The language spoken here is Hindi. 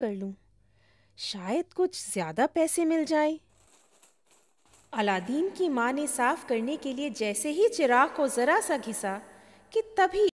कर लूँ। शायद कुछ ज़्यादा पैसे मिल जाए। अलादीन की माँ ने साफ़ करने के लिए जैसे ही चिराग को जरा सा घिसा कि तभी